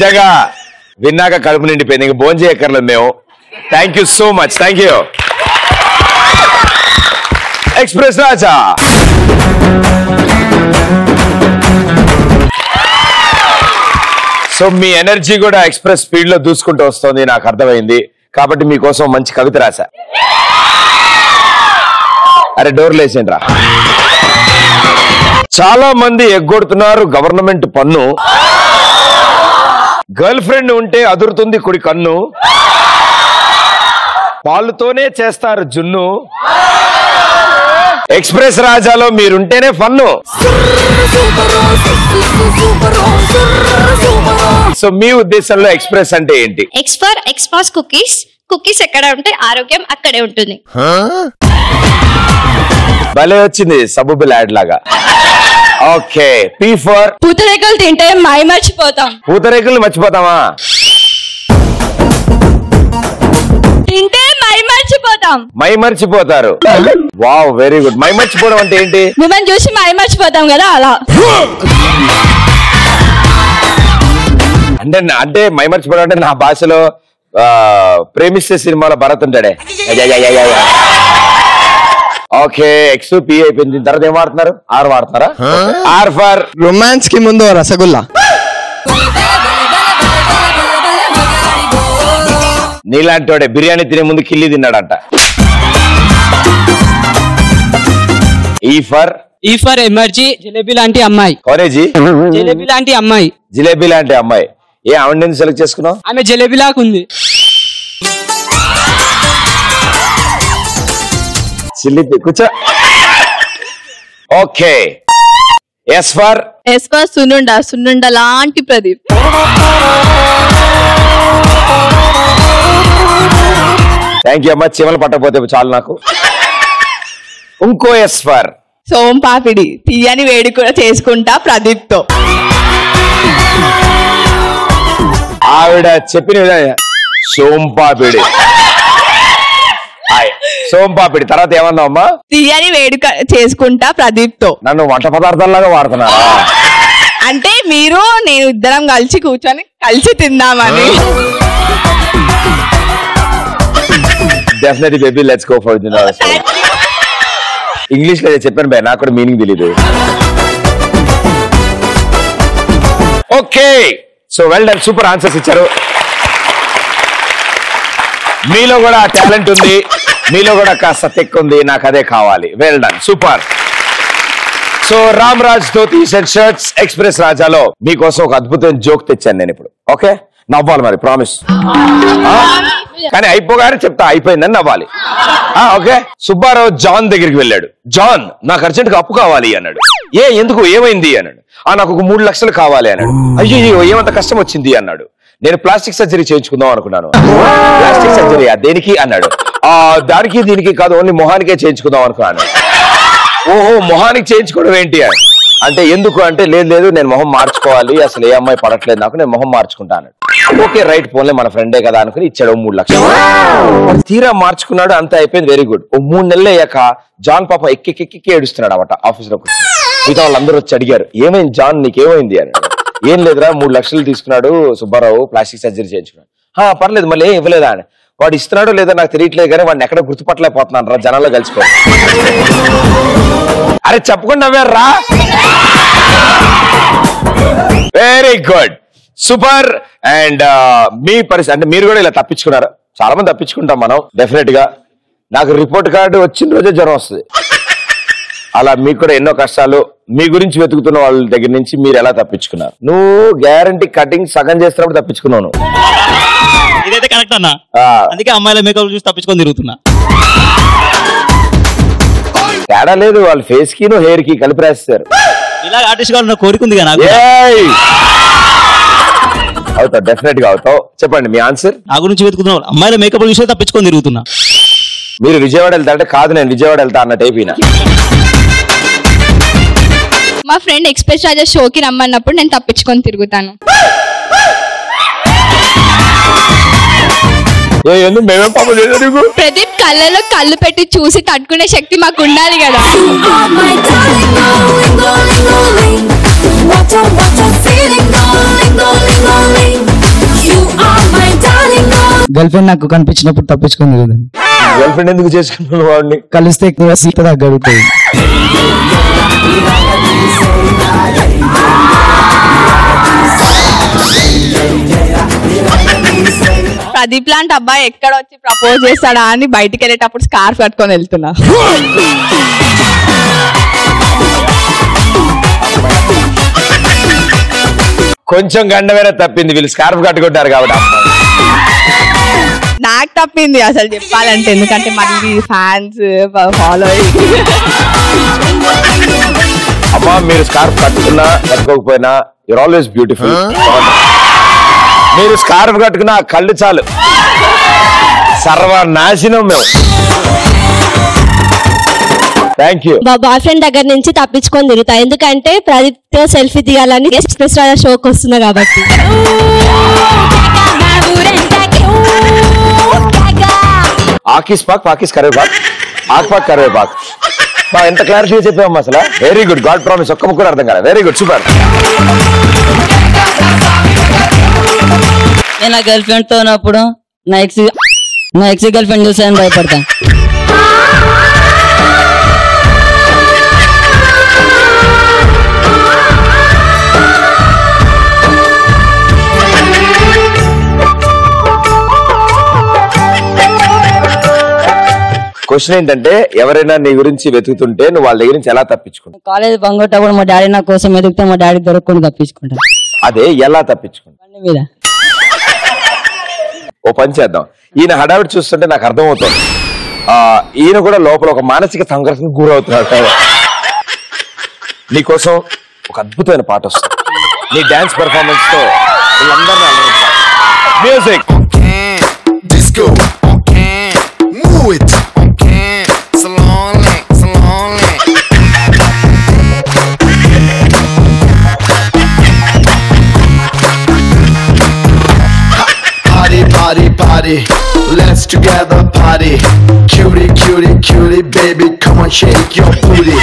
నిజంగా విన్నాక కడుపు నిండిపోయింది. ఇంక భోజనం చేయక్కర్లేదు మేము. Thank you so much thank you express Raja so me energy కూడా ఎక్స్ప్రెస్ స్పీడ్లో దూసుకుంటూ వస్తుంది. నాకు అర్థమైంది. కాబట్టి మీకోసం మంచి కవిత రాశా. అరే డోర్ లేసేంట్రా చాలా మంది ఎగ్గొడుతున్నారు గవర్నమెంట్ పన్ను. గర్ల్ ఫ్రెండ్ ఉంటే అదురుతుంది కుడి కన్ను. పాలుతోనే చేస్తారు జున్ను. ఎక్స్ప్రెస్ రాజాలో మీరుంటేనే ఫన్ను. సో మీ ఉద్దేశంలో ఎక్స్ప్రెస్ అంటే ఏంటి? ఎక్స్ ఫర్ ఎక్స్పాస్ కుకీస్ కుకీస్ ఎక్కడ ఉంటే ఆరోగ్యం అక్కడే ఉంటుంది. భలే వచ్చింది సబ్బుబిల్ యాడ్ లాగా. ఓకే పీ ఫర్ పూతరేకలు తింటే మై మర్చిపోతాం. పూతరేకులు మర్చిపోతామా? తింటే మై మర్చిపోతాం. మై మర్చిపోతారు. వావ్ వెరీ గుడ్ మై మర్చిపోవడం అంటే ఏంటి? మిమ్మల్ని చూసి మై మర్చిపోతాం కదా అలా. అంటే అంటే మై మర్చిపోవడం అంటే నా భాషలో ఆ, ప్రేమిస్తే సినిమాలో భరత్ ఉంటాడే. ఓకే ఎక్స్ పి అయిపోయింది. దీని తర్వాత ఏం వాడుతున్నారు? ఆర్ వాడుతున్నారా? ఆర్ ఫర్ రొమాన్స్కి ముందు రసగుల్లా. నీలాంటి వాడే బిర్యానీ తినే ముందు కిల్లి తిన్నాడంట. ఈ ఫర్ ఈ ఫర్ ఎమర్జీ జిలేబీ లాంటి అమ్మాయి. కాలేజీ జిలేబీ లాంటి అమ్మాయి. జిలేబీ లాంటి అమ్మాయి. ఏ ఆవిడ సెలెక్ట్ చేసుకున్నావు? ఆమె జిలేబీ లాగా ఉంది. చిల్లి కూర్చో. Okay. S for S for సున్నుండ సున్నుండ లాంటి ప్రదీప్. థ్యాంక్ యూ అమ్మా. చీమలు పట్టకపోతే చాలు నాకు. ఇంకో ఎస్ ఫర్ సోం పాపిడి తీయని వేడి కూడా చేసుకుంటా ప్రదీప్తో ఆవిడ చెప్పిన విధంగా సోంపాపిడి. సోంపాపిడి తర్వాత ఏమన్నావు అమ్మా? తీయని వేడుక చేసుకుంటా ప్రదీప్తో నన్ను వంట పదార్థాలాగా వాడుతున్నారా అంటే మీరు నేను ఇద్దరం కలిసి కూర్చొని కలిసి తిందామని. Definitely baby let's go for dinner ఇంగ్లీష్లో చెప్పాను బే నాకు కూడా మీనింగ్ తెలీదు. Okay so well done super answers ఇచ్చారు. మీలో కూడా టాలెంట్ ఉంది. మీలో కూడా కాస్త తెక్ ఉంది నాకు అదే కావాలి. Well done super so Ram Raj dhotis and shirts express రాజాలో మీకోసం ఒక అద్భుతమైన జోక్ తెచ్చాను నేను ఇప్పుడు. ఓకే నవ్వాలి మరి ప్రామిస్ కానీ అయిపోగానే చెప్తా అయిపోయిందని నవ్వాలి. ఆ, ఓకే సుబ్బారావు జాన్ దగ్గరికి వెళ్ళాడు. జాన్ నాకు అర్జెంట్గా అప్పు కావాలి అన్నాడు. ఏ ఎందుకు? ఏమైంది? అన్నాడు. ఆ నాకు ఒక మూడు లక్షలు కావాలి అన్నాడు. అయ్యో ఏమంత కష్టం వచ్చింది? అన్నాడు. నేను ప్లాస్టిక్ సర్జరీ చేయించుకుందాం అనుకున్నాను. ప్లాస్టిక్ సర్జరీ దేనికి? అన్నాడు. ఆ దానికి దీనికి కాదు ఓన్లీ మొహానికే చేయించుకుందాం అనుకున్నాను. ఓహో మొహానికి చేయించుకోవడం ఏంటి అని. అంటే ఎందుకు అంటే లేదు లేదు నేను మొహం మార్చుకోవాలి అసలు ఏ అమ్మాయి పడట్లేదు నాకు నేను మొహం మార్చుకుంటాను ఓకే రైట్ పోన్లే మన ఫ్రెండే కదా అనుకుని ఇచ్చాడు మూడు లక్షలు. తీరా మార్చుకున్నాడు అంత అయిపోయింది వెరీ గుడ్ ఓ మూడు నెలలు అయ్యాక జాన్ పాప ఎక్కి ఏడుస్తున్నాడు అనమాట ఆఫీస్లో. మిగతా వాళ్ళందరూ వచ్చి అడిగారు ఏమైంది జాన్ నీకేమైంది? అని. ఏం లేదురా మూడు లక్షలు తీసుకున్నాడు సుబ్బారావు ప్లాస్టిక్ సర్జరీ చేయించుకున్నాడు. "హా, పర్లేదు మళ్ళీ ఏం ఇవ్వలేదా? అని. వాడు ఇస్తున్నాడో లేదో నాకు తెలియట్లేదు కానీ వాడిని ఎక్కడ గుర్తుపట్టలేకపోతున్నాను రా జనాల్లో కలిసిపో అరే చెప్పకుండా నవ్వారా వెరీ గుడ్ సూపర్ అండ్ మీ పరిస్థితి అంటే మీరు కూడా ఇలా తప్పించుకున్నారు. చాలా మంది తప్పించుకుంటాం మనం డెఫినెట్గా. నాకు రిపోర్ట్ కార్డు వచ్చిన రోజే జ్వరం వస్తుంది. అలా మీకు కూడా ఎన్నో కష్టాలు మీ గురించి వెతుకుతున్న వాళ్ళ దగ్గర నుంచి మీరు ఎలా తప్పించుకున్నారు? నువ్వు గ్యారంటీ కటింగ్ సగం చేస్తున్నప్పుడు తప్పించుకున్నావు నువ్వు. ఇదైతే కరెక్ట్ అన్న. అందుకే అమ్మాయిల మేకప్ చూసి తప్పించుకొని తిరుగుతున్నా. తేడా లేదు వాళ్ళ ఫేస్కి హెయిర్కి కలిపి రాస్తారు ఇలా ఆర్టిస్ట్గా కోరిక ఉంది నాకు! అవుతావు డెఫినెట్గా అవుతావు. చెప్పండి మీ ఆన్సర్ నా గురించి వెతుకుతున్నా అమ్మాయిల మేకప్ చూసి తప్పించుకొని తిరుగుతున్నా. మీరు విజయవాడ వెళ్తా అంటే కాదు నేను విజయవాడ వెళ్తా అన్న టైప్ మా ఫ్రెండ్ ఎక్స్ప్రెస్ రాజా షోకి రమ్మన్నప్పుడు నేను తప్పించుకొని తిరుగుతాను. మేమేం పాపం ప్రదీప్ కళ్ళలో కళ్ళు పెట్టి చూసి తట్టుకునే శక్తి మాకు ఉండాలి కదా. గర్ల్ ఫ్రెండ్ నాకు కనిపించినప్పుడు తప్పించుకొని తిరుగుతాను గర్ల్ ఫ్రెండ్ ఎందుకు చేసుకున్నాను వాడిని? కలిస్తే ఎక్కువ సీత తగ్గడుతుంది ప్రదీప్ లాంటి అబ్బాయి ఎక్కడ వచ్చి ప్రపోజ్ చేస్తాడా అని బయటికి వెళ్ళేటప్పుడు స్కార్ఫ్ కట్టుకొని వెళ్తున్నా. కొంచెం గండ వేరే తప్పింది వీళ్ళు స్కార్ఫ్ కట్టుకుంటారు కాబట్టి. నాకు తప్పింది అసలు చెప్పాలంటే ఎందుకంటే మళ్ళీ ఫ్యాన్స్ ఫాలో అమ్మా మీరు స్కార్ఫ్ కట్టుకున్నా కట్టుకోకపోయినా యూర్ ఆల్వేస్ బ్యూటిఫుల్ మీరు స్కార్ఫ్ కట్టుకున్నా కళ్ళు చాలు. సర్వనాశనం మేము. థ్యాంక్ యూ మా బాయ్ ఫ్రెండ్ దగ్గర నుంచి తప్పించుకొని తిరుగుతా. ఎందుకంటే ప్రదీప్తో సెల్ఫీ దిగాలని ఎక్స్ప్రెస్ రాజా షోకి వస్తున్నా కాబట్టి. ఆకిస్ పాక్ పాకిస్ కరివేపాక్. ఆక్ పాక్ కరివేపాక్. బా ఎంత క్లారిటీగా చెప్పాము అసలు? వెరీ గుడ్ గాడ్ ప్రామిస్ ఒక్క ముక్కలు అర్థం కదా వెరీ గుడ్ సూపర్ నేను నా గర్ల్ ఫ్రెండ్తో ఉన్నప్పుడు నా ఎక్స్ నా ఎక్స్ గర్ల్ ఫ్రెండ్ చూసాను భయపడతా. క్వశ్చన్ ఏంటంటే ఎవరైనా నీ గురించి వెతుకుతుంటే నువ్వు వాళ్ళ దగ్గర నుంచి ఎలా తప్పించుకుంటావు? కాలేజ్ బంగొట్టప్పుడు మా డాడీ నా కోసం ఎదుగుతా మా డాడీ దొరకకుండా తప్పించుకుంటా అదే ఎలా తప్పించుకుంటావు? బండి మీద. ఓ పని చేద్దాం. ఈయన హడావిడి చూస్తుంటే నాకు అర్థమవుతుంది. ఆ ఈయన కూడా లోపల ఒక మానసిక సంఘర్షణకు గురవుతున్నాడు. నీకోసం ఒక అద్భుతమైన పాట వస్తుంది. నీ డాన్స్ పెర్ఫార్మెన్స్తో వీళ్ళందరినీ music. Disco together party. Cutie, cutie, cutie, baby, come on shake your booty.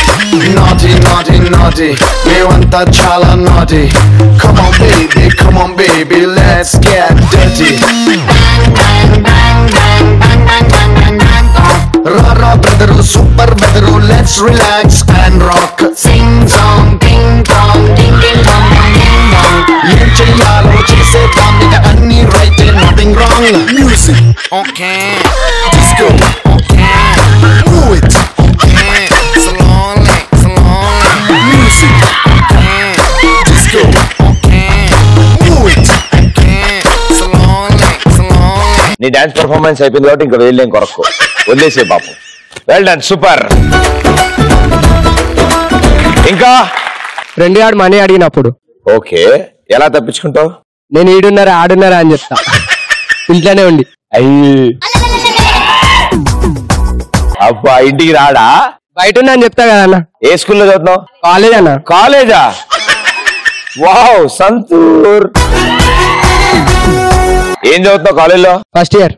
Naughty, naughty, naughty, we want levanta chala naughty. Come on baby, come on baby, let's get dirty. Bang, bang, bang, bang, bang, bang, bang, bang, bang, bang. Ra, ra, brother, super brother, let's relax and rock. Sing, song. Okay slowly slowly నీ dance performance అయిపోయింది కాబట్టి ఇంకా వేయలేం కొరకు. వదిలేసే పాపం well done super ఇంకా? Friend గాడు మనీ అడిగినప్పుడు. ఓకే. ఎలా తప్పించుకుంటావు? నేను ఈడున్నారా ఆడున్నారా అని చెప్తా. ఇంట్లోనే ఉండి. అబ్బా ఇంటికి రాడా? బయట ఉన్నా అని చెప్తా కదా అన్న. ఏ స్కూల్లో చదువుతున్నావు? కాలేజ్ అన్న. కాలేజా? వావ్ సంతూర్. ఏం చదువుతున్నావు కాలేజ్లో? First year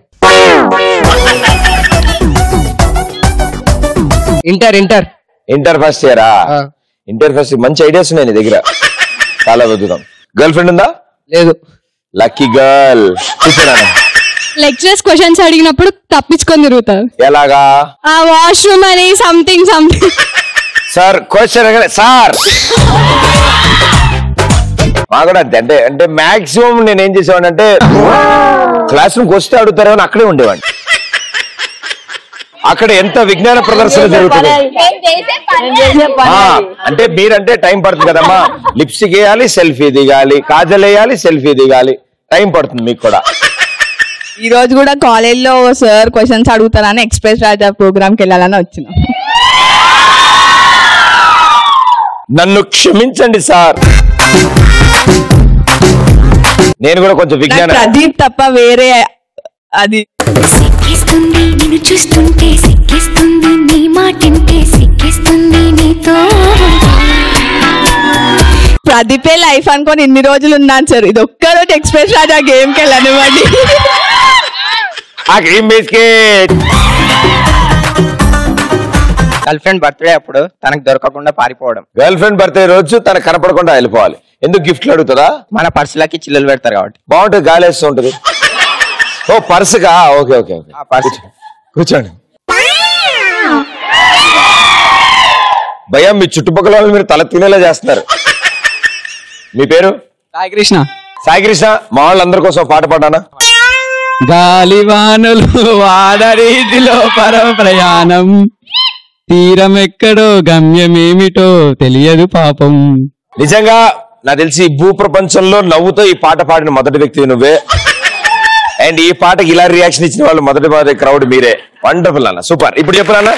inter inter inter first ఇయరా. ఇంటర్ ఫస్ట్ మంచి ఐడియాస్ ఉన్నాయి నీ దగ్గర. చాలా వెతుకుతాం గర్ల్ ఫ్రెండ్ ఉందా? లేదు. లక్కీ గర్ల్ కూర్చోరాను లెక్చరర్స్ క్వశ్చన్స్ అడిగినప్పుడు తప్పించుకొని తిరుగుతారు. ఎలాగా? ఆ వాష్రూమ్ అని something something sir question sir! మా కూడా అంతే అంటే అంటే మాక్సిమం నేను ఏం చేసేవాడిని అంటే క్లాస్ రూమ్కి వస్తే అడుగుతారేమో అని అక్కడే ఉండేవాడిని. అక్కడ ఎంత విజ్ఞాన ప్రదర్శన జరుగుతుంది? ఆ, అంటే మీరంటే టైం పడుతుంది కదమ్మా. లిప్స్టిక్ వేయాలి సెల్ఫీ దిగాలి కాజల్ వేయాలి సెల్ఫీ దిగాలి. టైం పడుతుంది మీకు కూడా. ఈ రోజు కూడా కాలేజ్లో సార్ క్వశ్చన్స్ అడుగుతారని ఎక్స్ప్రెస్ రాజా ప్రోగ్రామ్కి వెళ్ళాలని వచ్చిన. నన్ను క్షమించండి సార్. నేను కూడా కొంచెం విజ్ఞాన ప్రదీప్ తప్ప వేరే అది సిక్కిస్తుంది నిన్ను చూస్తుంటే సిక్కిస్తుంది నీ మాటింటే సిక్కిస్తుంది నీతో ప్రదీపే లైఫ్ అనుకొని ఇన్ని రోజులు ఉన్నాను సార్ ఇది ఒక్క రోజు ఎక్స్ప్రెస్ రాజా గేమ్కి వెళ్ళనివ్వండి ఆ cream biscuit girl friend birthday అప్పుడు తనకు దొరకకుండా పారిపోవడం. గర్ల్ ఫ్రెండ్ బర్త్డే రోజు తనకు కనపడకుండా వెళ్ళిపోవాలి. ఎందుకు గిఫ్ట్లు అడుగుతుందా? మన పర్సులకి చిల్లులు పెడతారు కాబట్టి. బాగుంటుంది గాలి వేస్తూ ఉంటుంది. ఓ పర్సుగా ఓకే ఓకే ఓకే. ఆ పర్సు. కూర్చోండి. భయం మీ చుట్టుపక్కల వాళ్ళు మీరు తల తినేలా చేస్తున్నారు. మీ పేరు? సాయి కృష్ణ సాయి కృష్ణ మా వాళ్ళందరి కోసం పాట పాడానా? గాలివానలు వాడరీతిలో పరమ ప్రయాణం తీరం ఎక్కడో గమ్యమేమిటో తెలియదు పాపం. నిజంగా నాకు తెలిసి ఈ భూ ప్రపంచంలో నవ్వుతో ఈ పాట పాడిన మొదటి వ్యక్తి నువ్వే. అండ్ ఈ పాటకి ఇలా రియాక్షన్ ఇచ్చిన వాళ్ళు మొదటి మొదటి క్రౌడ్ మీరే. వండర్ఫుల్ అన్న సూపర్ ఇప్పుడు చెప్పరా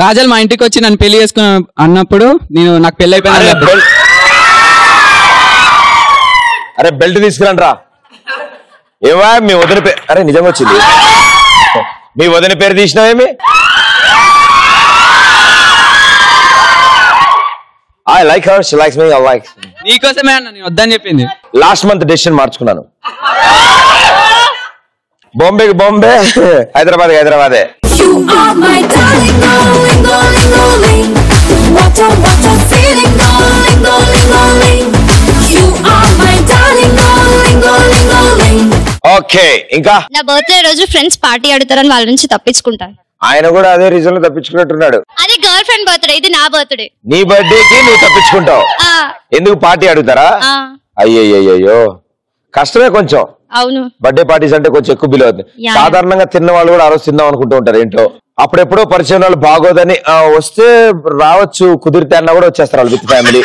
కాజల్ మా ఇంటికి వచ్చి నన్ను పెళ్ళి చేసుకున్న అన్నప్పుడు నేను నాకు పెళ్ళి అరే అయిపోయిన బెల్ట్ అరే బెల్ట్ తీసుకురండి రా ఏవా మీ వదిన పేరు అరే నిజంగా వచ్చింది. మీ వదిన పేరు తీసినావేమి I like her she likes me I like నీకోసమే అన్న నేను వద్దని చెప్పింది. లాస్ట్ మంత్ డెసిషన్ మార్చుకున్నాను. బాంబేకి బాంబే హైదరాబాద్ హైదరాబాదే. Are my darling, darling, darling, darling. What a, what a feeling, darling, darling, darling. You are my darling, darling, darling, darling. Okay ఇంకా? నా birthday రోజు ఫ్రెండ్స్ పార్టీ అడుగుతారని వాళ్ళ నుంచి తప్పించుకుంటాను. ఆయన కూడా అదే రీజన్లో తప్పించుకున్నట్టున్నాడు. అది గర్ల్ ఫ్రెండ్ బర్త్డే ఇది నా బర్త్డే నీ బర్త్డేకి నువ్వు తప్పించుకుంటావు. ఆ, ఎందుకు పార్టీ అడుగుతారా ఆ, అయ్యయ్యో కష్టమే కొంచెం. అవును బర్త్డే పార్టీస్ అంటే కొంచెం ఎక్కువ బిల్ అవుతుంది. సాధారణంగా తిన్న వాళ్ళు కూడా ఆ రోజు తిందాం అనుకుంటూ ఉంటారు ఏంటో అప్పుడెప్పుడో పరిచయం వాళ్ళు బాగోదని ఆ, వస్తే రావచ్చు కుదిరితే అన్నా కూడా వచ్చేస్తారు వాళ్ళు విత్ ఫ్యామిలీ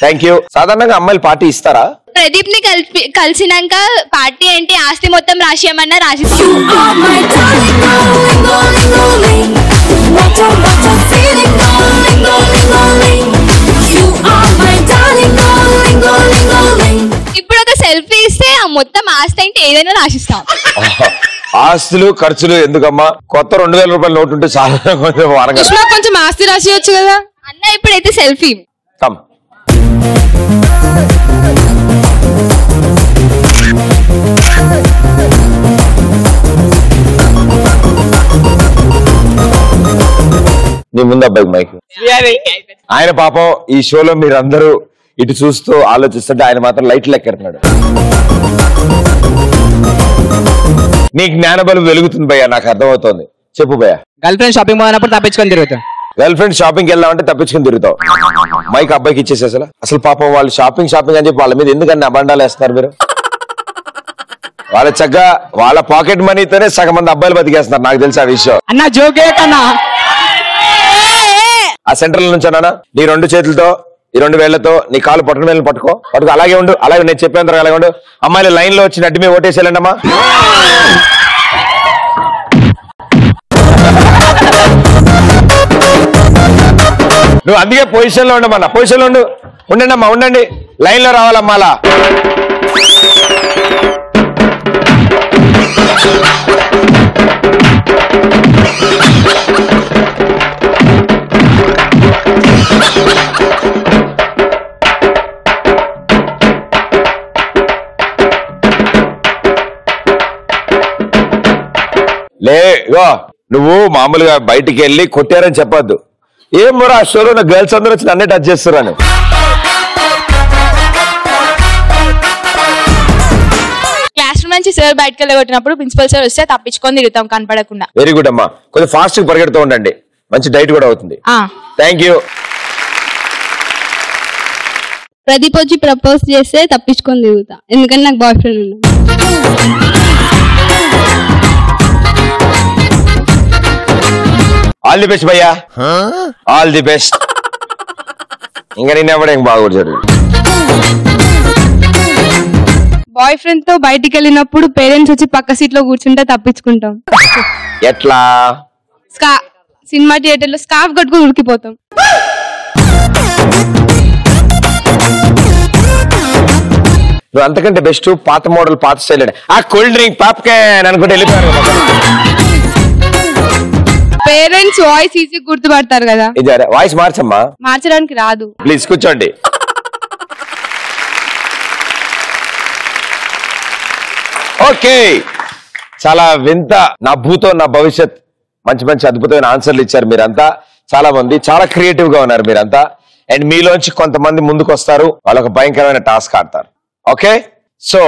థ్యాంక్ యూ సాధారణంగా అమ్మాయిలు పార్టీ ఇస్తారా ప్రదీప్ని కలిపి కలిసినాక పార్టీ ఏంటి ఆస్తి మొత్తం రాసియమన్నా రాసిస్తాం You are my darling, darling, darling, darling. What a, what a feeling, darling, darling, darling. You are my darling, darling, darling, darling. ఇప్పుడు ఒక సెల్ఫీ ఇస్తే ఆ మొత్తం ఆస్తి ఏంటి ఏదైనా రాసిస్తాం. ఆస్తులు ఖర్చులు ఎందుకమ్మా? కొత్త రెండు వేల రూపాయల నోటు ఉంటే చాలా కొంచెం వారంగా. కొంచెం ఆస్తి రాసియొచ్చు కదా? అన్న ఇప్పుడైతే సెల్ఫీ. కమ్ నీ ముందు అబ్బాయికి మైక్. ఆయన పాపం ఈ షోలో మీరందరూ ఇటు చూస్తూ ఆలోచిస్తుంటే ఆయన మాత్రం లైట్లు ఎక్కడున్నాడు నీ జ్ఞానబలం వెలుగుతుంది భయ్యా నాకు అర్థమవుతోంది. చెప్పు భయ్యా. గర్ల్ ఫ్రెండ్ షాపింగ్ పోయినప్పుడు తప్పించుకొని తిరుగుతాం గర్ల్ ఫ్రెండ్ షాపింగ్ వెళ్దామంటే తప్పించుకుని తిరుగుతావు. మైక్ అబ్బాయికి ఇచ్చేసి అసలు. అసలు పాపం వాళ్ళు షాపింగ్ షాపింగ్ అని చెప్పి వాళ్ళ మీద ఎందుకని అబండాలు వేస్తున్నారు మీరు? వాళ్ళ చక్కగా వాళ్ళ పాకెట్ మనీతోనే సగం మంది అబ్బాయిలు బతికేస్తున్నారు నాకు తెలిసి ఆ విషయం. అన్న జోకే కన్నా. ఆ సెంటర్ నుంచి అన్నా నీ రెండు చేతులతో ఈ రెండు వేళ్ళతో నీ కాలు పట్టుకుని వేళ్ళని పట్టుకో. పట్టుకో. అలాగే ఉండు. అలాగే నేను చెప్పేంత అలాగే ఉండు. అమ్మాయిలు లైన్లో వచ్చి నడ్డి మీద ఓటేసేయాలండి అమ్మా నువ్వు అందుకే పొజిషన్లో ఉండమన్నా పొజిషన్లో ఉండు. ఉండండి అమ్మా ఉండండి. లైన్లో రావాలమ్మా అలా. లే ఇగో నువ్వు మామూలుగా బయటికి వెళ్ళి కొట్టారని చెప్పొద్దు. ఏం మరి ఆ షోలో ఉన్న గర్ల్స్ అందరూ వచ్చి నన్నే టచ్ చేస్తున్నాను క్లాస్ రూమ్ నుంచి సార్ బయటకు వెళ్ళగొట్టినప్పుడు ప్రిన్సిపల్ సార్ వస్తే తప్పించుకొని తిరుగుతాం కనపడకుండా. వెరీ గుడ్ అమ్మా. కొంచెం ఫాస్ట్ పరిగెడుతూ ఉండండి. మంచి డైట్ కూడా అవుతుంది. ఆ. థ్యాంక్ యూ ప్రదీప్ వచ్చి ప్రపోజ్ చేస్తే తప్పించుకొని తిరుగుతా. ఎందుకంటే నాకు బాయ్ ఫ్రెండ్ ఉన్నాడు. ఆల్ ది బెస్ట్ భయ్యా ఆల్ ది బెస్ట్ ఇంకా నిన్నప్పుడు ఏం బాగుంటుంది బాయ్ ఫ్రెండ్తో బయటికి వెళ్ళినప్పుడు పేరెంట్స్ వచ్చి పక్క సీట్లో కూర్చుంటే తప్పించుకుంటాం. ఎట్లా? స్కా సినిమా థియేటర్లో స్కార్ఫ్ కట్టుకుని ఉరికిపోతాం నువ్వు అంతకంటే బెస్ట్ పాత మోడల్ పాత స్టైల్ ఆ కూల్ డ్రింక్ పాప్కాన్ అనుకుంటే వెళ్ళిపోయారు పేరెంట్స్ వాయిస్ ఈజీ గుర్తుపడతారు కదా. ఇది వాయిస్ మార్చమ్మా. మార్చడానికి రాదు. ప్లీజ్ కూర్చోండి. ఓకే. చాలా వింత నా భూతో నా భవిష్యత్ మంచి మంచి అద్భుతమైన ఆన్సర్లు ఇచ్చారు మీరంతా. చాలా మంది చాలా క్రియేటివ్గా ఉన్నారు మీరంతా. అండ్ మీలోంచి కొంతమంది ముందుకు వస్తారు వాళ్ళొక భయంకరమైన టాస్క్ ఆడతారు. ఓకే? సో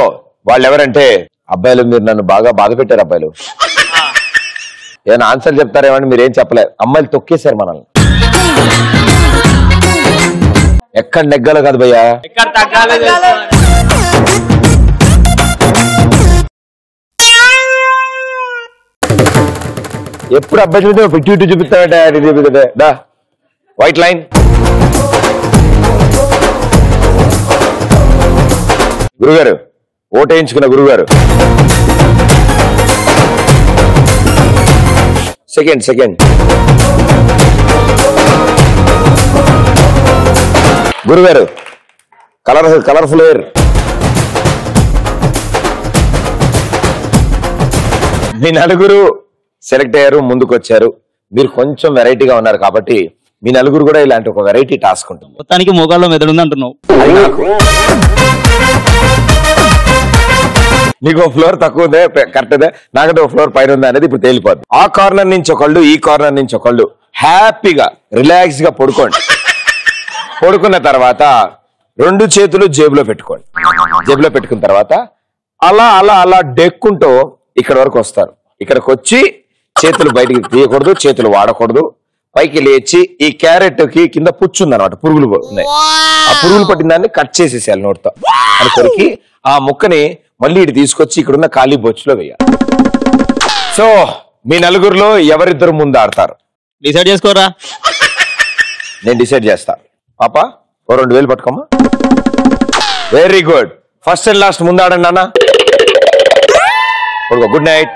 వాళ్ళు ఎవరంటే అబ్బాయిలు మీరు నన్ను బాగా బాధ పెట్టారు అబ్బాయిలు. ఏమైనా ఆన్సర్ చెప్తారేమని మీరేం చెప్పలేదు అమ్మాయిలు తొక్కేశారు మనల్ని. ఎక్కడ నెగ్గాలో కాదు భయ్యా. ఎప్పుడు అబ్బాయి చూస్తే ఇటు ఇటు చూపిస్తాడంటే దా వైట్ లైన్ గురుగారు ఓటేయించుకున్న గురుగారు. Second second. గురుగారు కలర్ కలర్ఫుల్ ఎయిర్ మీ నలుగురు సెలెక్ట్ అయ్యారు ముందుకు వచ్చారు మీరు కొంచెం వెరైటీగా ఉన్నారు కాబట్టి మీ నలుగురు కూడా ఇలాంటి ఒక వెరైటీ టాస్క్ ఉంటుంది. మొత్తానికి మోకాల్లో మెదడుంది అంటున్నావు నీకు ఫ్లోర్ తక్కువ ఉందే కరెక్ట్ నాకు నాకంటే ఫ్లోర్ పైన ఉంది అనేది ఇప్పుడు తేలిపోద్ది. ఆ కార్నర్ నుంచి ఒకళ్ళు ఈ కార్నర్ నుంచి ఒకళ్ళు హ్యాపీగా రిలాక్స్గా పడుకోండి. పడుకున్న తర్వాత రెండు చేతులు జేబులో పెట్టుకోండి. జేబులో పెట్టుకున్న తర్వాత అలా అలా అలా డెక్కుంటూ ఇక్కడ వరకు వస్తారు. ఇక్కడికి వచ్చి చేతులు బయటికి తీయకూడదు చేతులు వాడకూడదు. పైకి లేచి ఈ క్యారెట్కి కింద పుచ్చుంది అనమాట పురుగులు ఉన్నాయి. ఆ పురుగులు పట్టిన దాన్ని కట్ చేసేసేయాలి నోటితో. అని కొరికి ఆ ముక్కని మళ్ళీ ఇటు తీసుకొచ్చి ఇక్కడున్న ఖాళీ బొచ్చులో వేయాలి. సో మీ నలుగురిలో ఎవరిద్దరు ముందు ఆడతారు డిసైడ్ చేసుకోరా. నేను డిసైడ్ చేస్తా. పాప ఓ రెండు వేలు పట్టుకోమా very good first and last ముందు ఆడండి అన్న good night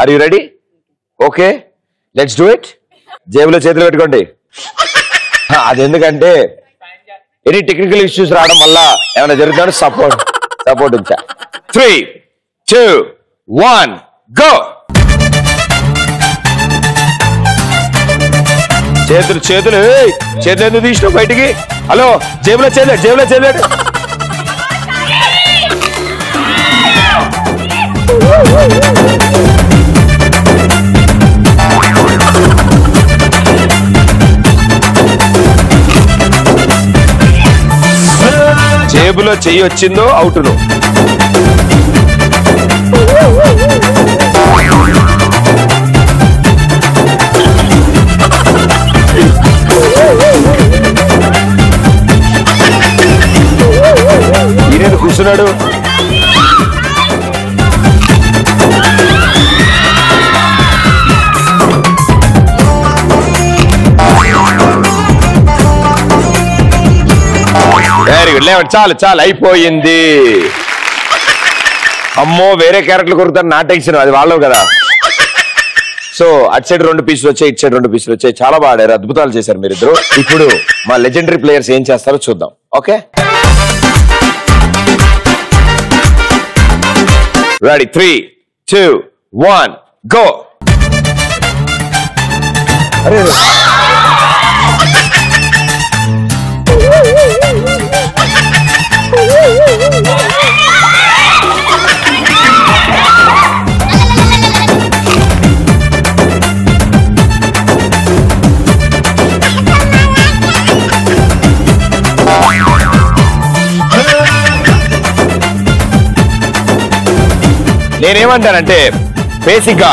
are you ready okay let's do it జేబులో చేతులు పెట్టుకోండి అది ఎందుకంటే ఎనీ టెక్నికల్ ఇష్యూస్ రావడం వల్ల ఏమైనా జరుగుతుందని సపోర్ట్ సపోర్ట్ ఉంచా త్రీ టూ వన్ గో చేతులు చేతులు చేతులు ఎందుకు తీసినావు బయటికి హలో జేబులో చేయలేదు జేబులో చేయలేడు జేబులో చెయ్యి వచ్చిందో అవుటును. ఈయన కూర్చున్నాడు. లేవండి చాలు చాలు అయిపోయింది. అమ్మో వేరే క్యారెక్టర్లు కొరుకుతారు నా టెన్షన్ అది వాళ్ళవు కదా. సో అటు సైడ్ రెండు పీసులు వచ్చాయి ఇటు సైడ్ రెండు పీసులు వచ్చాయి. చాలా బాగా ఆడారు అద్భుతాలు చేశారు మీరిద్దరు. ఇప్పుడు మా లెజెండరీ ప్లేయర్స్ ఏం చేస్తారో చూద్దాం okay? Ready three two one go అరే నేనేమంటానంటే బేసిక్గా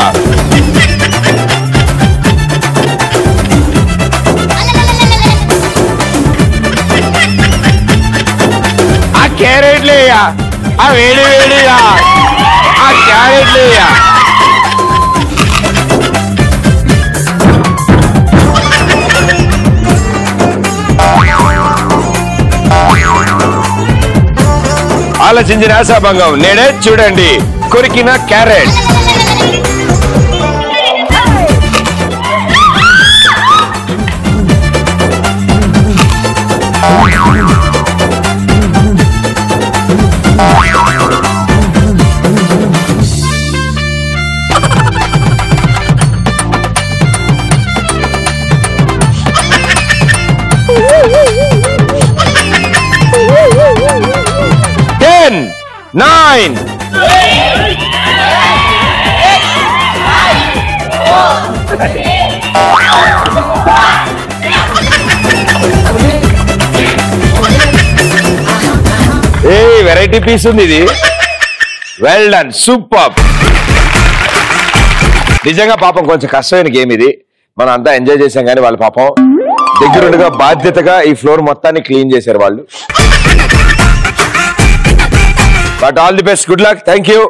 క్యారెట్లు అయ్యా క్యారెట్ లేయా? ఆ వేడి వేడియా? ఆ క్యారెట్ లేయా? ఆలోచించిన ఆశాభంగం. నేడే చూడండి. కొరికిన carrot. Nine a variety piece ఉంది ఇది. వెల్ డన్ సూపర్ నిజంగా పాపం కొంచెం కష్టమైన గేమ్ ఇది. మనం అంతా ఎంజాయ్ చేసాం కానీ వాళ్ళ పాపం దగ్గరుండగా బాధ్యతగా ఈ ఫ్లోర్ మొత్తాన్ని క్లీన్ చేశారు వాళ్ళు. But all the best good luck thank you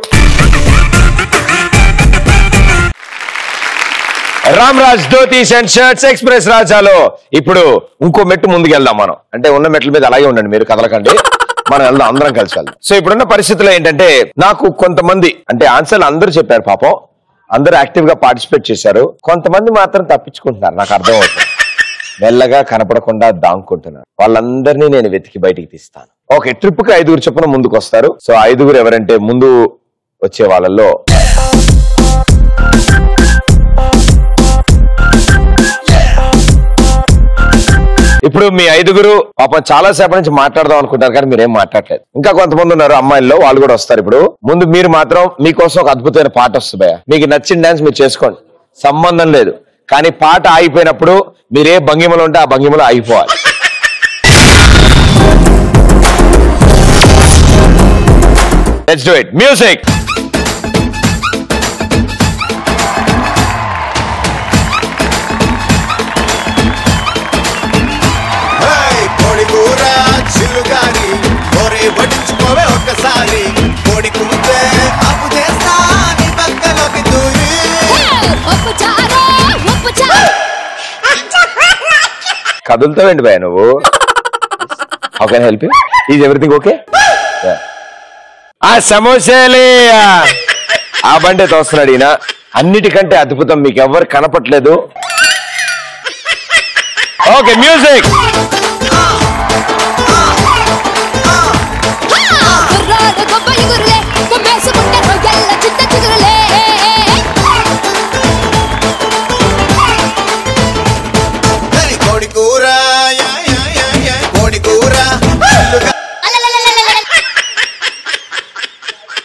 Ram Raj dhotis and shirts express రాజాలో ఇప్పుడు ఇంకో మెట్టు ముందుకు వెళ్దాం మనం. అంటే ఉన్న మెట్ల మీద అలాగే ఉండండి. మీరు కదలకండి. మనం వెళ్దాం. అందరం కలిసి వెళ్దాం. సో ఇప్పుడున్న పరిస్థితుల్లో ఏంటంటే నాకు కొంతమంది అంటే ఆన్సర్లు అందరూ చెప్పారు పాపం. అందరూ యాక్టివ్గా పార్టిసిపేట్ చేశారు. కొంతమంది మాత్రం తప్పించుకుంటున్నారు. నాకు అర్థం అవుతుంది మెల్లగా కనపడకుండా దాంకుంటున్నారు వాళ్ళందరినీ నేను వెతికి బయటికి తీస్తాను. ఓకే ట్రిప్కి ఐదుగురు చొప్పున ముందుకు వస్తారు సో ఐదుగురు ఎవరంటే ముందు వచ్చే వాళ్ళల్లో ఇప్పుడు మీ ఐదుగురు పాపం చాలా సేపటి నుంచి మాట్లాడదాం అనుకుంటారు కానీ మీరేం మాట్లాడలేదు. ఇంకా కొంతమంది ఉన్నారు అమ్మాయిల్లో వాళ్ళు కూడా వస్తారు ఇప్పుడు. ముందు మీరు మాత్రం మీకోసం ఒక అద్భుతమైన పాట వస్తుంది మీకు నచ్చిన డాన్స్ మీరు చేసుకోండి. సంబంధం లేదు. కానీ పాట ఆగిపోయినప్పుడు మీరే భంగిమలో ఉంటే ఆ భంగిమలో ఆగిపోవాలి. Let's do ఇట్ మ్యూజిక్ కదులుతావేంటి భయ నువ్వు? How can help is everything okay ఆ సమోసాలే ఆ బండి తోస్తున్నాడు ఈయన. అన్నిటికంటే అద్భుతం మీకు ఎవరు కనపట్లేదు ఓకే మ్యూజిక్ హరి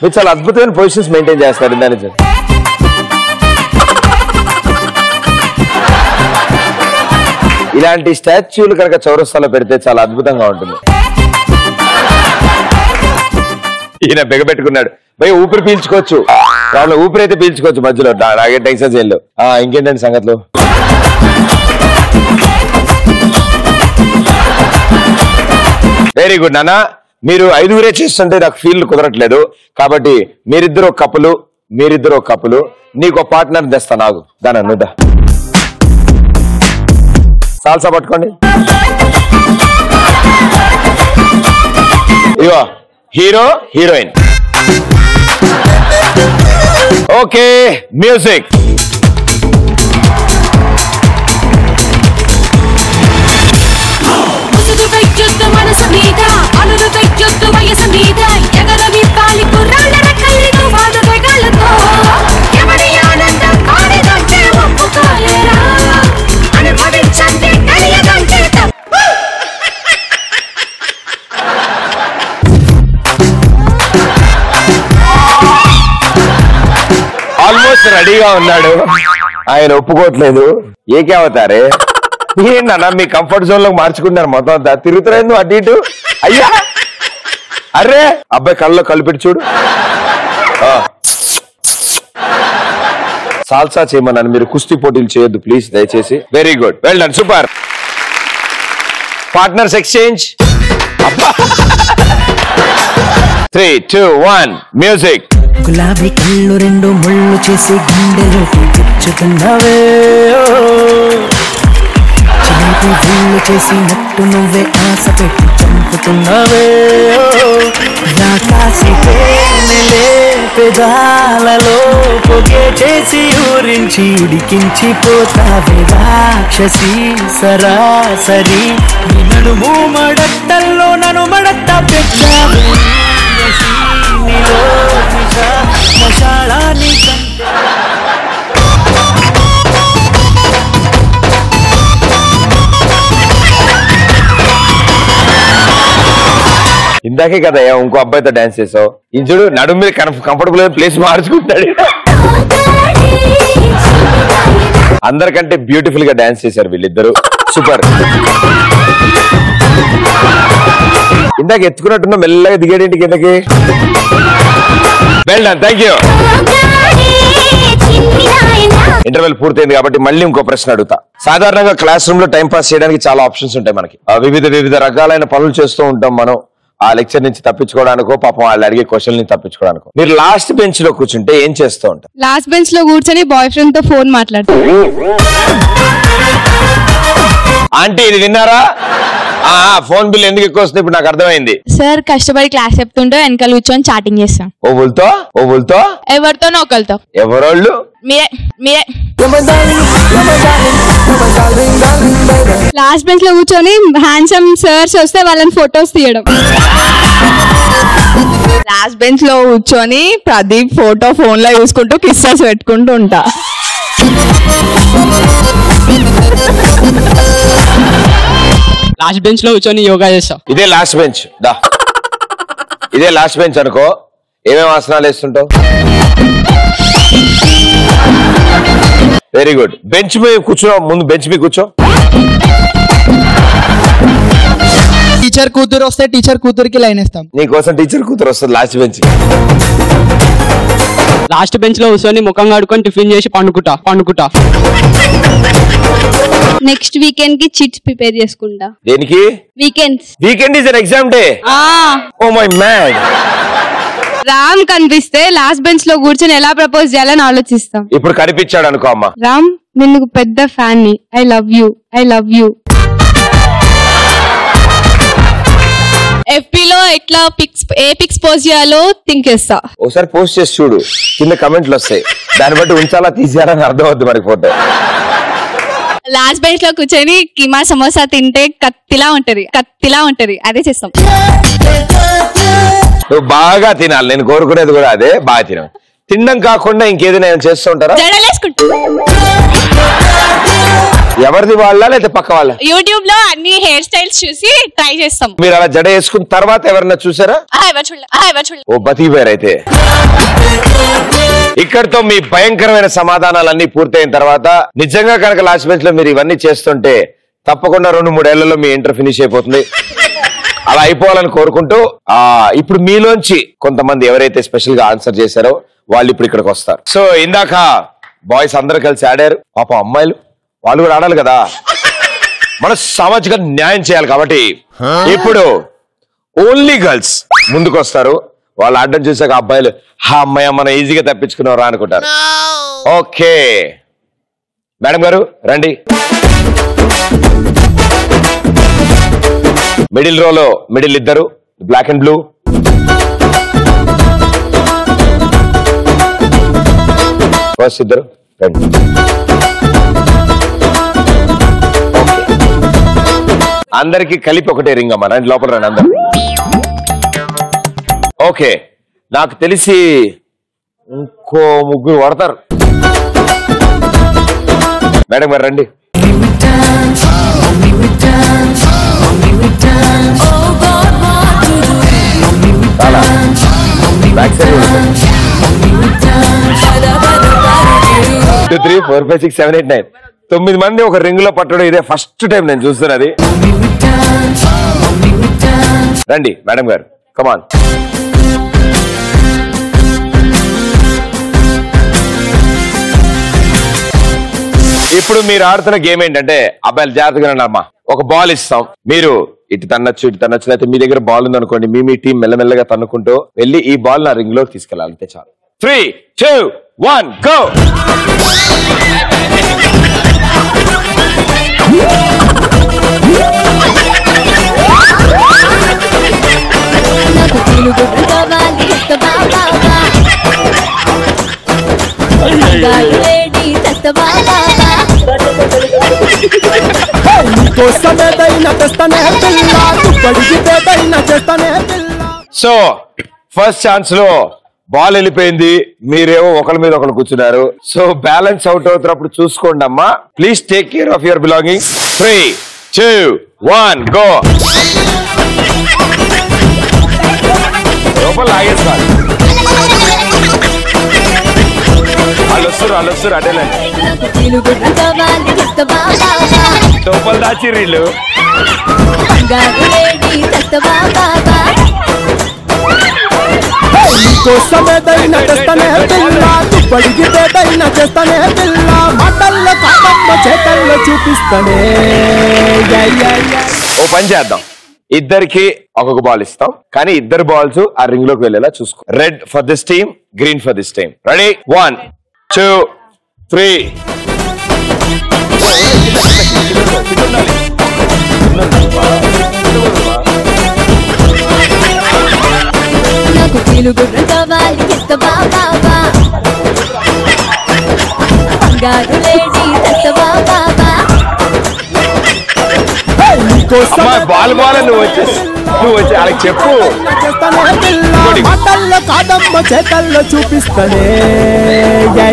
మీరు చాలా అద్భుతమైన పొజిషన్స్ మెయింటైన్ చేస్తారు దాని ఇలాంటి స్టాచ్యూలు కనుక చౌరస్తాలో పెడితే చాలా అద్భుతంగా ఉంటుంది. ఈయన బిగబెట్టుకున్నాడు. భయ ఊపిరి పీల్చుకోవచ్చు. వాళ్ళు ఊపిరి అయితే పీల్చుకోవచ్చు మధ్యలో. నా- నాకే టెన్షన్ చేయలేదు ఇంకేంటండి సంగతులు? వెరీ గుడ్ నాన్న. మీరు ఐదుగురే చేస్తుంటే నాకు ఫీల్ కుదరట్లేదు. కాబట్టి మీరిద్దరు కపులు కప్పులు మీరిద్దరు కప్పులు నీకు ఒక పార్ట్నర్ తెస్తా నాకు దాని నువ్వుదా సాల్సా పట్టుకోండి. ఇగో హీరో హీరోయిన్. Okay music. మనసు మీద వయసు మీద ఎగరవి పాలి కుర్రాళ్ళ ఎవరి ఆనందం ఒప్పుకోలేరా? అనుభవించండి ఆల్మోస్ట్ రెడీగా ఉన్నాడు. ఆయన ఒప్పుకోవట్లేదు. ఏకే అవుతారే ఏంటన్నా మీ కంఫర్ట్ జోన్లో మార్చుకున్నారు మొత్తం అంతా? తిరుగుతున్నారు అటు ఇటు? అయ్యా! అరే అబ్బాయి కళ్ళలో కలిపెట్టి చూడు. సాల్సా చేయమన్నాను మీరు కుస్తీ పోటీలు చేయొద్దు ప్లీజ్ దయచేసి. Very good well done super partners exchange three two one music గులాబీ కళ్ళు రెండు ముళ్ళు చేసి గుండెలోకి గుచ్చుతున్నావే నాకు చిలిపి వీళ్ళు చేసినట్టు నువ్వే ఆశ పెట్టి చంపుతున్నావే. నా రాకాసి పెదాలలో పొగే చేసి ఊరించి ఉడికించి పోతావే రాక్షసి సరాసరి. నీ నడుము మడట్టల్లో నన్ను మడత్త పెట్టావు. ఊర్వశి, మశాళాన్ని ఇందాకే కదా ఇంకో అబ్బాయితో డాన్స్ చేసావు. ఇంజుడు నడుము మీద కంఫర్టబుల్ ప్లేస్ మార్చుకుంటాడు. అందరికంటే బ్యూటిఫుల్గా డాన్స్ చేశారు వీళ్ళిద్దరు. సూపర్ ఇందాక ఎత్తుకున్నట్టున్న మెల్లగా దిగేటి కిందకి? వెల్డన్ థ్యాంక్ యూ ఇంటర్వెల్ పూర్తయింది కాబట్టి మళ్ళీ ఇంకో ప్రశ్న అడుగుతా. సాధారణంగా క్లాస్ రూమ్లో టైం పాస్ చేయడానికి చాలా ఆప్షన్స్ ఉంటాయి మనకి. వివిధ వివిధ రకాలైన పనులు చేస్తూ ఉంటాం మనం. ఆ లెక్చర్ నుంచి తప్పించుకోవడానికో పాపం వాళ్ళు అడిగే క్వశ్చన్ నుంచి తప్పించుకోవడానికో. మీరు లాస్ట్ బెంచ్లో కూర్చుంటే ఏం చేస్తూ ఉంటారు? లాస్ట్ బెంచ్లో కూర్చొని బాయ్ ఫ్రెండ్తో ఫోన్ మాట్లాడతాను ఆంటీ ఇది విన్నారా? ఫోన్ బిల్ ఎందుకు ఎక్కువ వస్తుంది? ఇప్పుడు నాకు అర్థమైంది. సార్ కష్టపడి క్లాస్ చెప్తుంటే వెనకాల కూర్చొని చాటింగ్ చేస్తాం. ఓవులతో ఓవులతో ఎవరితోనో ఒకరితో ఎవరోళ్ళు? మీరే మీరే. లాస్ట్ బెంచ్లో కూర్చొని హ్యాండ్సమ్ సర్స్ వస్తే వాళ్ళని ఫొటోస్ తీయడం. లాస్ట్ బెంచ్లో కూర్చొని ప్రదీప్ ఫోటో ఫోన్లో చూసుకుంటూ కిస్సెస్ పెట్టుకుంటూ ఉంటా. లాస్ట్ బెంచ్లో కూర్చొని యోగా చేస్తా. ఇదే లాస్ట్ బెంచ్. దా. ఇదే లాస్ట్ బెంచ్ అనుకో. ఏమేం ఆసనాలు వేస్తుంటావు? వెరీ గుడ్ బెంచ్ మీద కూర్చో ముందు బెంచ్ మీద కూర్చో. టీచర్ కూతురు వస్తే టీచర్ కూతురికి లైన్ ఇస్తాం నీకోసం టీచర్ కూతురు వస్తుంది లాస్ట్ బెంచ్ లాస్ట్ బెంచ్లో కూర్చొని ముఖం కడుకొని టిఫిన్ చేసి పండుకుంటా పండుకుంటా. నెక్స్ట్ వీకెండ్కి చిట్స్ ప్రిపేర్ చేసుకుంటా. దేనికి? Weekends weekend is an exam day oh my mad Ram కనిపిస్తే లాస్ట్ బెంచ్లో కూర్చొని ఎలా ప్రపోజ్ చేయాలని ఆలోచిస్తాం. ఇప్పుడు కనిపించాడు అనుకో అమ్మ. రామ్ నేను పెద్ద ఫ్యాన్ని. I love you I love you FP లో ఎట్లా పిక్స్ ఏ పిక్స్ పోస్ట్ చేయాలో థింక్ చేస్తా. ఒకసారి పోస్ట్ చేసి చూడు కింద కమెంట్లు వస్తాయి. దాన్ని బట్టి ఉంచాలా తీసేయాలని అర్థం అవుద్ది మనకి ఫోటో లాస్ట్ బెంచ్లో కూర్చొని కిమా సమోసా తింటే కత్తిలా ఉంటది కత్తిలా ఉంటది. అదే చేస్తాం. నువ్వు బాగా తినాలి నేను కోరుకునేది కూడా అదే బాగా తినాలి తినడం కాకుండా ఇంకేదైనా చేస్తూ ఉంటారా? జడలేసుకుంటా. ఎవరిది వాళ్ళ లేదా పక్క వాళ్ళ? యూట్యూబ్లో అన్ని హెయిర్ స్టైల్స్ చూసి ట్రై చేస్తాం. మీరు అలా జడ వేసుకున్న తర్వాత ఎవరైనా చూసారా? ఓ బతికిపోయారు అయితే. ఇక్కడితో మీ భయంకరమైన సమాధానాలన్నీ పూర్తయిన తర్వాత నిజంగా కనుక లాస్ట్ బెంచ్లో మీరు ఇవన్నీ చేస్తుంటే తప్పకుండా రెండు మూడేళ్ళలో మీ ఇంటర్ ఫినిష్ అయిపోతుంది. అలా అయిపోవాలని కోరుకుంటూ ఆ ఇప్పుడు మీలోంచి కొంతమంది ఎవరైతే స్పెషల్గా ఆన్సర్ చేశారో వాళ్ళు ఇప్పుడు ఇక్కడికి వస్తారు. సో ఇందాక బాయ్స్ అందరూ కలిసి ఆడారు. పాప అమ్మాయిలు. వాళ్ళు కూడా ఆడాలి కదా. మనం సామాజిక న్యాయం చేయాలి కాబట్టి ఇప్పుడు ఓన్లీ గర్ల్స్ ముందుకు వస్తారు వాళ్ళు ఆడడం చూసాక అబ్బాయిలు హా అమ్మాయి మనం ఈజీగా తప్పించుకున్నారా అనుకుంటారు. ఓకే. మేడం గారు రండి. మిడిల్ రోలో మిడిల్ ఇద్దరు బ్లాక్ అండ్ బ్లూ. ఫస్ట్ ఇద్దరు రండి అందరికి కలిపి ఒకటే రింగ్ అమ్మా. రండి లోపల రండి అందరు. ఓకే నాకు తెలిసి ఇంకో ముగ్గురు పడతారు. మేడం గారు రండి. Two three four five six seven eight nine తొమ్మిది మంది ఒక రింగ్లో పట్టడం ఇదే ఫస్ట్ టైం నేను చూస్తున్నది. రండి మేడం గారు. కమాన్ ఇప్పుడు మీరు ఆడుతున్న గేమ్ ఏంటంటే అబ్బాయిలు జాగ్రత్తగా అమ్మా ఒక బాల్ ఇస్తాం. మీరు ఇటు తన్నచ్చు ఇటు తన్నచ్చు అయితే మీ దగ్గర బాల్ ఉంది అనుకోండి మీ మీ టీం మెల్లమెల్లగా తన్నుకుంటూ వెళ్ళి ఈ బాల్ నా రింగ్లోకి తీసుకెళ్ళాలి అంతే చాలు. Three two one go so first ఛాన్స్లో ball వెళ్ళిపోయింది. మీరేమో ఒకరి మీద ఒకరు కూర్చున్నారు. సో బ్యాలెన్స్ అవుట్ అవుతున్నప్పుడు చూసుకోండి అమ్మా please take care of your belonging three two one go లోపల లాగేసుకోవాలి వాళ్ళు వస్తారు వాళ్ళు. వస్తారు అటేలండి లోపల దాచి వీళ్ళు కోసమేదైనా తెస్తానే పిల్ల తుప్పడిగితేదైనా చేస్తానే పిల్ల మాటల్లో కాదమ్మ చేతల్లో చూపిస్తానే. ఓ పని చేద్దాం ఇద్దరికి ఒక్కొక్క బాల్ ఇస్తాం కానీ ఇద్దరు బాల్స్ ఆ రింగ్లోకి వెళ్ళేలా చూసుకో red for this team green for this team ready one two three నాకు పీలుగుర్రం కావాలి తెస్తవా బాబా బంగారు లేడీ తెస్తవా బాబా అమ్మా బాల్ బాల్ నువ్వు వచ్చేసి నువ్వు వచ్చి వాళ్ళకి చెప్పు. చేస్తానే. పిల్ల మాటల్లో కాదమ్మ చేతల్లో చూపిస్తానే. యా,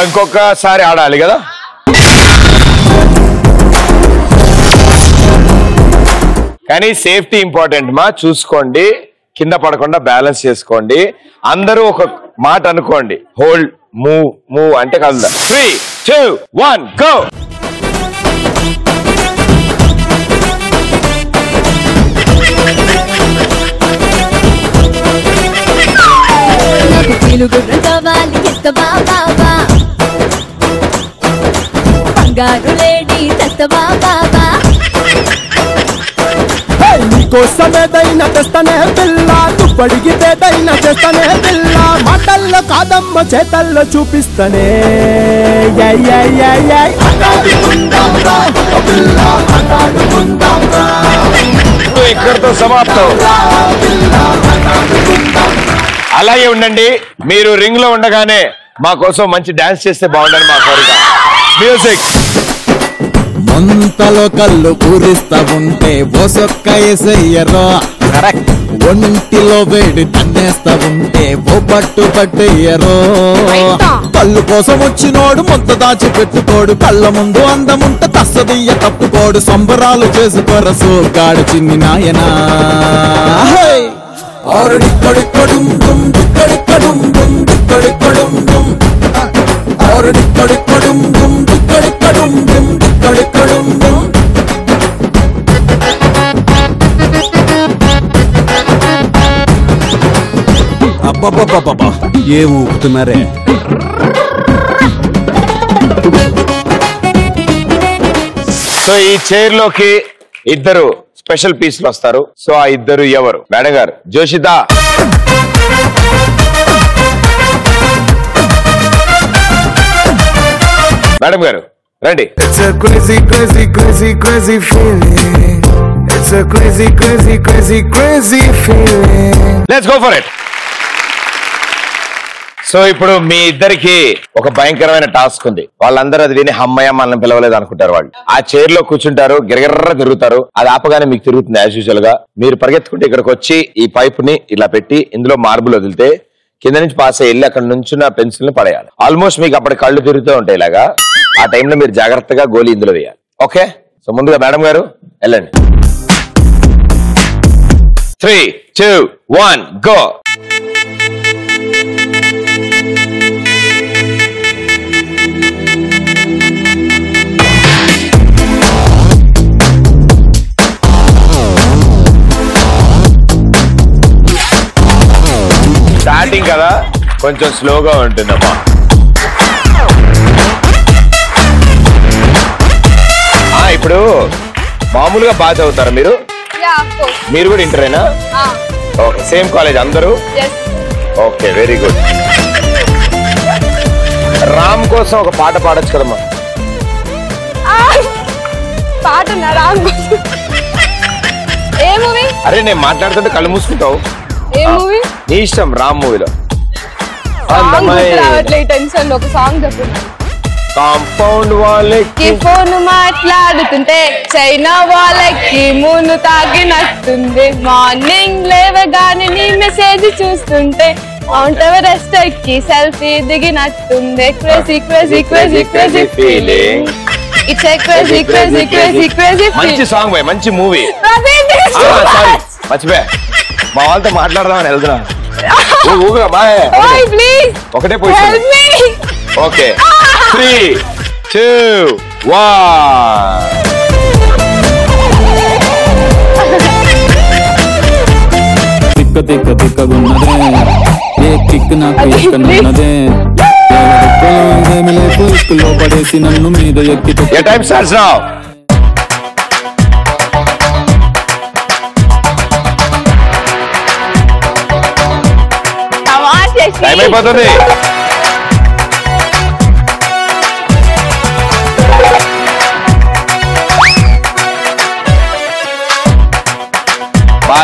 ఇంకొకసారి ఆడాలి కదా? కానీ సేఫ్టీ ఇంపార్టెంట్ మా చూసుకోండి కింద పడకుండా బ్యాలెన్స్ చేసుకోండి. అందరూ ఒక మాట అనుకోండి హోల్డ్ మూవ్ మూవ్ అంటే కలుదా త్రీ టూ వన్ గో నాకు పీలుగుర్రం కావాలి తెస్తవా బాబా బంగారు లేడీ తెస్తవా బాబా? కోసమేదైనా తెస్తానే పిల్ల తుప్పడిగితేదైనా చేస్తానే పిల్ల మాటల్లో కాదమ్మ చేతల్లో చూపిస్తానే. Yeah, yeah, yeah, yeah. ఇక్కడితో సమాప్తం. అలాగే ఉండండి మీరు రింగ్లో ఉండగానే మా కోసం మంచి డాన్స్ చేస్తే బాగుండని మా కోరిక. మ్యూజిక్. ముంతలో కళ్ళు పూరిస్తా ఉంటే బొసొక్క ఎసయ్యరో. ఒంటిలో వేడి తన్నేస్తా ఉంటే ఓ పట్టు పట్టయ్యరో. కళ్ళు కోసం వచ్చినోడు మొత్త దాచి పెట్టుకోడు కళ్ళ ముందు అందముంట తస్సదియ్య తప్పుకోడు. సంబరాలు చేసుకోర సోగాడు చిన్ని నాయనా. డుం డిక్కడిక్కడుం డుం అబ్బబ్బబ్బబ్బా ఏ ఊపుతున్నారే సో ఈ చైర్లోకి ఇద్దరు స్పెషల్ పీసులు వస్తారు. సో ఆ ఇద్దరు ఎవరు? మేడం గారు crazy, crazy feeling. Let's go for it so ఇప్పుడు మీ ఇద్దరికి ఒక భయంకరమైన టాస్క్ ఉంది. వాళ్ళందరూ అది విని హమ్మయ్య మనల్ని పిలవలేదు అనుకుంటారు వాళ్ళు. ఆ చైర్లో కూర్చుంటారు గిరగిర్ర తిరుగుతారు. అది ఆపగానే మీకు తిరుగుతుంది యాజ్ యూజువల్గా. మీరు పరిగెత్తుకుంటే ఇక్కడికి వచ్చి ఈ పైప్ని ఇలా పెట్టి ఇందులో మార్బుల్ వదిలితే కింద నుంచి పాస్ అయ్యి వెళ్ళి అక్కడ నుంచి పెన్సిల్ని పడేయాలి. ఆల్మోస్ట్ మీకు అప్పటి కళ్ళు తిరుగుతూ ఉంటాయి ఇలాగా. ఆ టైంలో మీరు జాగ్రత్తగా గోలీ ఇందులో వేయాలి. ఓకే? సో ముందుగా మేడం గారు వెళ్ళండి. Three two one go starting కదా కొంచెం స్లోగా ఉంటుందమ్మా. ఇప్పుడు మామూలుగా బాగా చదువుతారా మీరు? మీరు కూడా ఇంటరేనా? ఓకే సేమ్ కాలేజ్ అందరూ? Okay very good. రామ్ కోసం ఒక పాట పాడొచ్చు కదమ్మా. పాట రామ్ ఏ మూవీ? అరే నేను మాట్లాడుతుంటే కళ్ళు మూసుకుంటావు. ఏ ఏ మూవీ? నీ ఇష్టం రామ్ మూవీలో. ఒక సాంగ్ కాంపౌండ్ వాళ్ళకి. ఫోన్ మాట్లాడుతుంటే చైనా వాళ్ళకి మూను తాగినట్టుంది మార్నింగ్ లేవగానే నీ మెసేజ్ చూస్తుంటే మౌంట్ ఎవరెస్ట్ ఎక్కి selfie దిగినట్టుంది. Crazy crazy crazy crazy feeling it's crazy crazy crazy crazy మంచి సాంగ్ బాయ్ మంచి మూవీ సారీ మర్చిపోయా. మా వాళ్ళతో మాట్లాడదామని వెళ్తున్నా. ఊ- ఊగా బాయ్. ఓయ్ ప్లీజ్ ఒకటే మీ ఓకే త్రీ టూ వన్ తిక్క తిక్క తిక్కగున్నదే ఏ కిక్ నాకు ఎక్కనున్నదే లో పడేసి నన్ను మీద ఎక్కి ఏ టైం స్టార్ట్స్ నౌ టైం అయిపోతుంది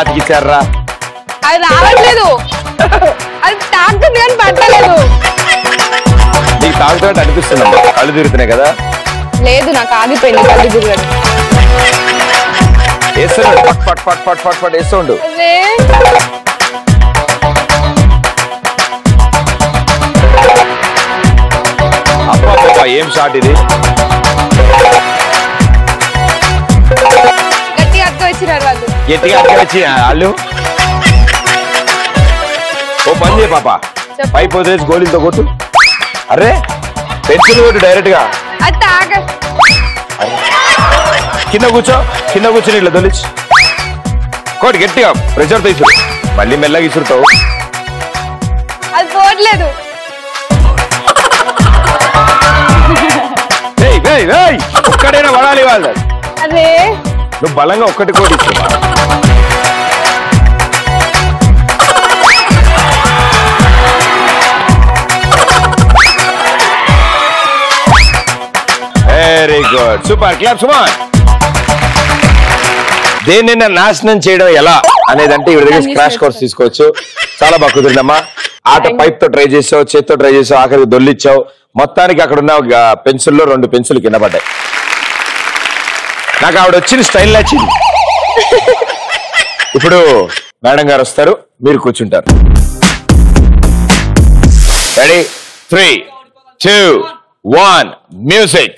బాతికిచ్చారా అది రావట్లేదు. అది తాకుతుంది కానీ పట్టలేదు. నీకు తాగుతున్నట్టు అనిపిస్తుందమ్మా. కళ్ళు తిరుగుతున్నాయి కదా. లేదు నాకు ఆగిపోయింది కళ్ళు తిరగడం. వేస్తున్నాడు. పట్ పట్ పట్ పట్ పట్ పట్ వేస్తుండు. అబ్బా ఏం షాట్ ఇది? గట్టిగా అక్కడ వచ్చి వాళ్ళు ఓ పని చేయి పాప. పైపు వదిలేసి గోళీలతో కొట్టు. అరే పెన్సిల్ కొట్టు డైరెక్ట్గా. కింద కూర్చో కింద కూర్చొని ఇట్లా తొలిచి. కోటి గట్టిగా ప్రెషర్తో ఇసురు మళ్ళీ మెల్లగా ఇసురుతావు. అది పోవట్లేదు. ఒక్కడైనా పడాలి వాళ్ళు అదే. నువ్వు బలంగా ఒక్కటి కోటి ఇస్తున్నా very good super clap Suman దేన్నైనా నాశనం చేయడం ఎలా అనేదంటే ఇవి దగ్గర క్రాష్ కోర్స్ తీసుకోవచ్చు. చాలా బాగా కుదిరిందమ్మా. ఆట పైప్తో ట్రై చేసావు చేత్తో ట్రై చేసావు ఆఖరికి దొల్లిచ్చావు. మొత్తానికి అక్కడ ఉన్న పెన్సిల్లో రెండు పెన్సిల్ కింద పడ్డాయి. నాకు ఆవిడ వచ్చిన స్టైల్ నచ్చింది. ఇప్పుడు మేడం గారు వస్తారు మీరు కూర్చుంటారు. Ready three two one music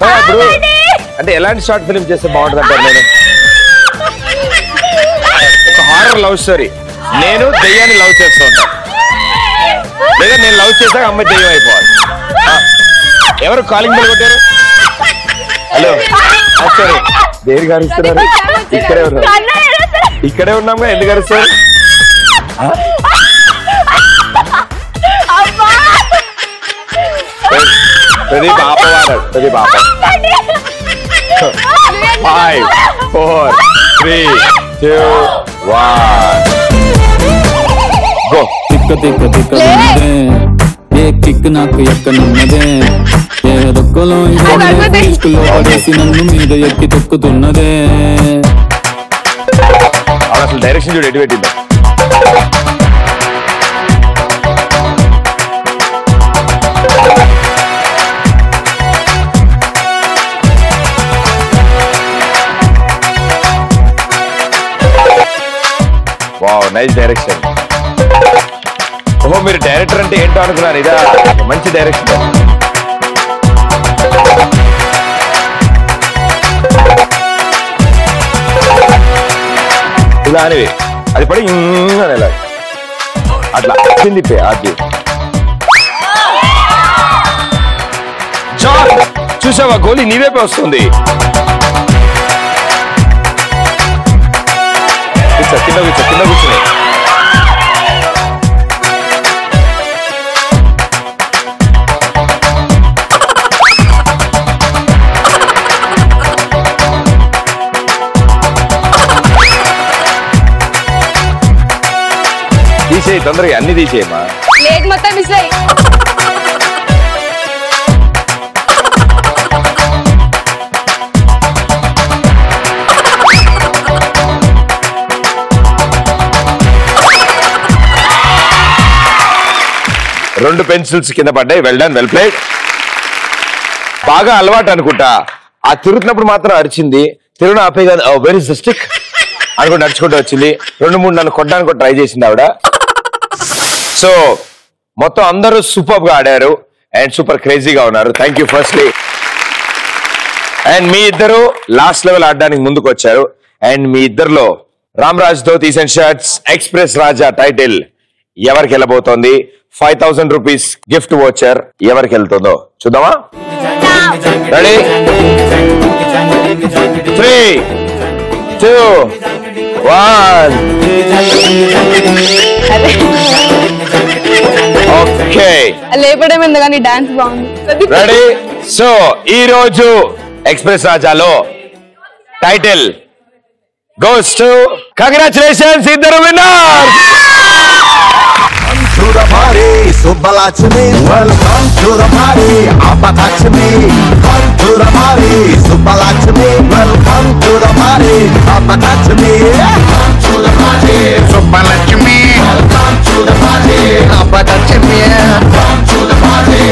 ఇప్పుడు అంటే ఎలాంటి షార్ట్ ఫిల్మ్ చేస్తే బాగుంటుంది అంటారు నేను? ఒక హారర్ లవ్ స్టోరీ నేను దెయ్యాన్ని లవ్ చేస్తూ ఉంటాను లేదా నేను లవ్ చేశాక అమ్మాయి దెయ్యం అయిపోవాలి. ఎవరు కాలింగ్ బెల్ కొట్టారు? హలో సరే దేనికి అరుస్తున్నారు ఇక్కడే ఉన్నారు ఇక్కడే ఉన్నాం ఎందుకు అరుస్తారు ప్రదీప్ ఆపవాడు ప్రదీప్ ఆప five four three two one go తిక్క తిక్క తిక్కగున్నదే ఏ కిక్ నాకు ఎక్కనున్నదే ఏ రొక్కలో లో పడేసి నన్ను మీద ఎక్కి తొక్కుతున్నదే ఆవిడ అసలు డైరెక్షన్ చూడు ఎటు పెట్టిందో నైస్ డైరెక్షన్ ఓహో మీరు డైరెక్టర్ అంటే ఏంటో అనుకున్నారు ఇదా మంచి డైరెక్షన్ ఇలా అనేవి. అది పడి అని ఇలా. అట్లా. కింది అది. చూసావా? గోలీ నీవేపే వస్తుంది. కూర్చో కింద కూర్చో కింద కూర్చున్నాయి తొందరగా అన్ని తీసేయమా లేదు మొత్తం మిస్ అయ్యి రెండు పెన్సిల్స్ కింద పడ్డాయి. వెల్ డన్ వెల్ ప్లేడ్ బాగా అలవాటు అనుకుంటా. ఆ తిరుగుతున్నప్పుడు మాత్రం అరిచింది. తిరుగు ఆపే వెర్ ఇస్ ద స్టిక్ అనుకుంటూ నడుచుకుంటూ వచ్చింది. రెండు మూడు నన్ను కొట్టడానికి కూడా ట్రై చేసింది ఆవిడ. సో మొత్తం అందరూ సూపర్గా ఆడారు. అండ్ సూపర్ క్రేజీగా ఉన్నారు. థ్యాంక్ యూ ఫస్ట్లీ అండ్ మీ ఇద్దరు లాస్ట్ లెవెల్ ఆడడానికి ముందుకు వచ్చారు. అండ్ మీ ఇద్దరులో రామ్రాజ్తో తీసిన షర్ట్స్ ఎక్స్ప్రెస్ రాజా టైటిల్ ఎవరికి వెళ్ళబోతోంది? Five thousand rupees gift voucher ఎవరికి వెళ్తుందో చూద్దామా? Ready three two one okay లేపడం ఎందుకని? డాన్స్ బాగుంది. రెడీ సో ఈ రోజు ఎక్స్ప్రెస్ రాజాలో టైటిల్ గోస్ టు కంగ్రాచులేషన్స్ ఇద్దరు winner to the party, Subbalakshmi. Welcome to the party, Apatachmi. Come to the party, Subbalakshmi. Welcome to the party, Apatachmi. Come to the party, Subbalakshmi. Welcome to the party, Apatachmi. Come to the party,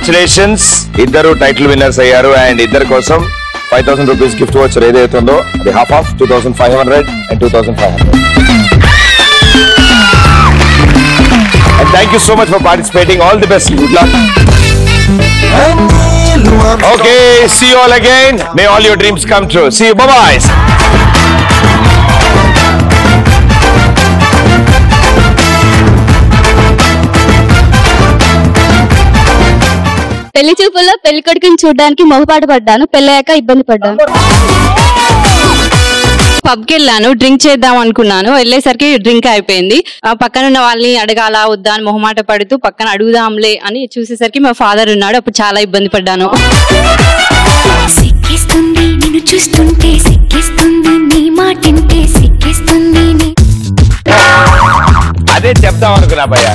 congratulations ఇద్దరు title winners అయ్యారు and ఇద్దరి కోసం five thousand rupees gift voucher ఏదైతుందో అది half of two thousand five hundred and two thousand five hundred and thank you so much for participating all the best good luck okay see all again may all your dreams come true see you పెళ్ళి చూపుల్లో పెళ్ళి కొడుకుని చూడడానికి మొహపాటు పడ్డాను పెళ్ళయ్యాక ఇబ్బంది పడ్డాను. పబ్కి వెళ్ళాను డ్రింక్ చేద్దాం అనుకున్నాను. వెళ్ళేసరికి డ్రింక్ అయిపోయింది. ఆ పక్కన ఉన్న వాళ్ళని అడగాల వద్దా అని మొహమాట పడుతూ పక్కన అడుగుదాంలే అని చూసేసరికి మా ఫాదర్ ఉన్నాడు అప్పుడు చాలా ఇబ్బంది పడ్డాను. సిక్కిస్తుంది నిన్ను చూస్తుంటే సిక్కిస్తుంది నీ మాటింటే సిక్కిస్తుంది నీ అదే చెప్తాం అనుకున్నా భయ్య.